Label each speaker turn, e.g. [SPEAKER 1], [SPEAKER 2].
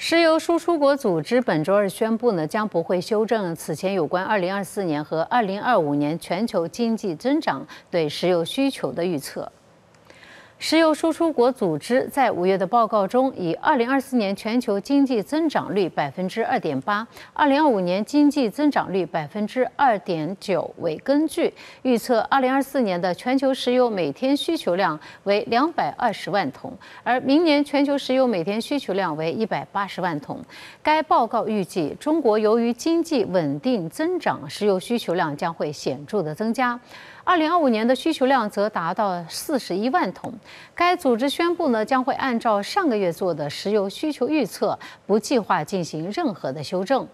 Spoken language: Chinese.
[SPEAKER 1] 石油输出国组织本周二宣布呢，将不会修正此前有关2024年和2025年全球经济增长对石油需求的预测。石油输出国组织在五月的报告中，以二零二四年全球经济增长率百分之二点八，二零二五年经济增长率百分之二点九为根据，预测二零二四年的全球石油每天需求量为两百二十万桶，而明年全球石油每天需求量为一百八十万桶。该报告预计，中国由于经济稳定增长，石油需求量将会显著的增加。二零二五年的需求量则达到四十一万桶。该组织宣布呢，将会按照上个月做的石油需求预测，不计划进行任何的修正。